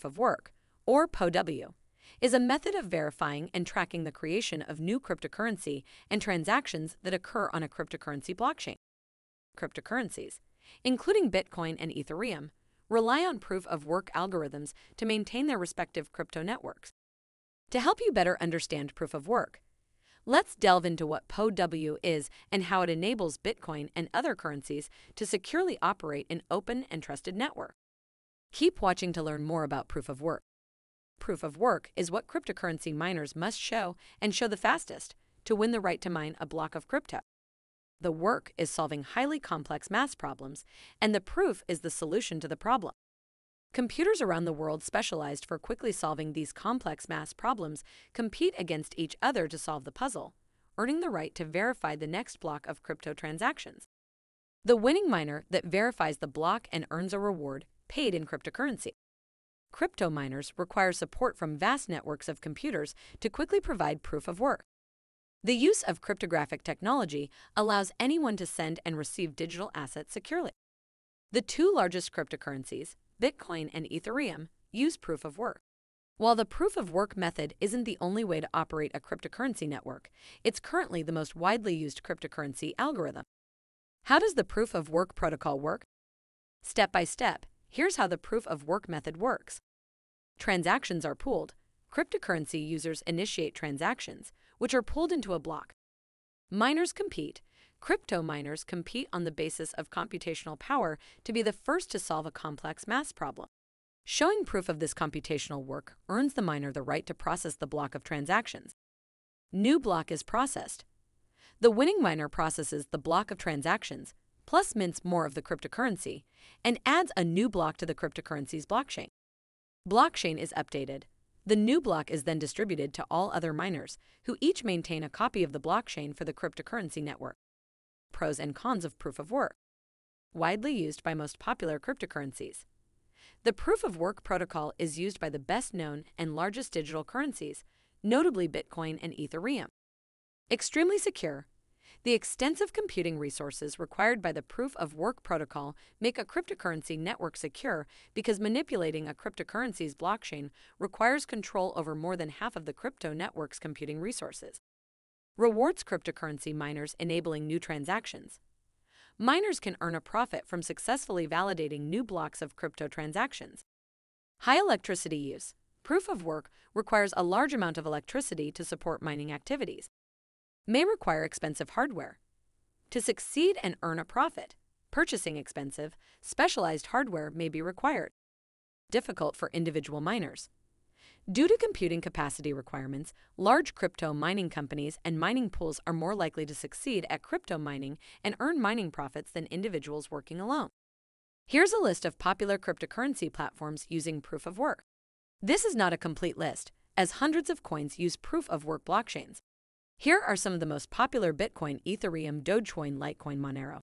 proof of work, or POW, is a method of verifying and tracking the creation of new cryptocurrency and transactions that occur on a cryptocurrency blockchain. Cryptocurrencies, including Bitcoin and Ethereum, rely on proof of work algorithms to maintain their respective crypto networks. To help you better understand proof of work, let's delve into what POW is and how it enables Bitcoin and other currencies to securely operate in open and trusted network. Keep watching to learn more about proof of work. Proof of work is what cryptocurrency miners must show and show the fastest to win the right to mine a block of crypto. The work is solving highly complex math problems, and the proof is the solution to the problem. Computers around the world specialized for quickly solving these complex math problems compete against each other to solve the puzzle, earning the right to verify the next block of crypto transactions. The winning miner that verifies the block and earns a reward paid in cryptocurrency. Crypto miners require support from vast networks of computers to quickly provide proof of work. The use of cryptographic technology allows anyone to send and receive digital assets securely. The two largest cryptocurrencies, Bitcoin and Ethereum, use proof of work. While the proof of work method isn't the only way to operate a cryptocurrency network, it's currently the most widely used cryptocurrency algorithm. How does the proof of work protocol work? Step by step, here's how the proof of work method works. Transactions are pooled. Cryptocurrency users initiate transactions, which are pulled into a block. Miners compete. Crypto miners compete on the basis of computational power to be the first to solve a complex math problem. Showing proof of this computational work earns the miner the right to process the block of transactions. New block is processed. The winning miner processes the block of transactions, plus mints more of the cryptocurrency, and adds a new block to the cryptocurrency's blockchain. Blockchain is updated. The new block is then distributed to all other miners, who each maintain a copy of the blockchain for the cryptocurrency network. Pros and cons of proof of work. Widely used by most popular cryptocurrencies. The proof of work protocol is used by the best known and largest digital currencies, notably Bitcoin and Ethereum. Extremely secure, the extensive computing resources required by the proof of work protocol make a cryptocurrency network secure because manipulating a cryptocurrency's blockchain requires control over more than half of the crypto network's computing resources. Rewards cryptocurrency miners enabling new transactions. Miners can earn a profit from successfully validating new blocks of crypto transactions. High electricity use. Proof of work requires a large amount of electricity to support mining activities may require expensive hardware. To succeed and earn a profit, purchasing expensive, specialized hardware may be required. Difficult for individual miners. Due to computing capacity requirements, large crypto mining companies and mining pools are more likely to succeed at crypto mining and earn mining profits than individuals working alone. Here's a list of popular cryptocurrency platforms using proof of work. This is not a complete list, as hundreds of coins use proof of work blockchains. Here are some of the most popular Bitcoin, Ethereum, Dogecoin, Litecoin, Monero.